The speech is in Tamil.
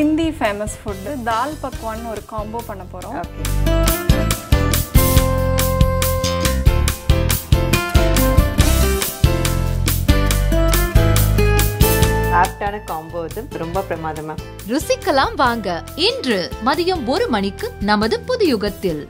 சிந்தி ஃபேமஸ் ஃபுட்டு தால் பக்வான் ஒரு காம்போ பண்ண போகிறோம் ஓகே ஆப்டான காம்போ இது. ரொம்ப பிரமாதமா. ருசிக்கலாம் வாங்க. இன்று மதியம் ஒரு மணிக்கு நமது புது யுகத்தில்